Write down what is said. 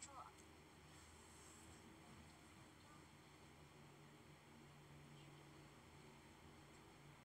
control.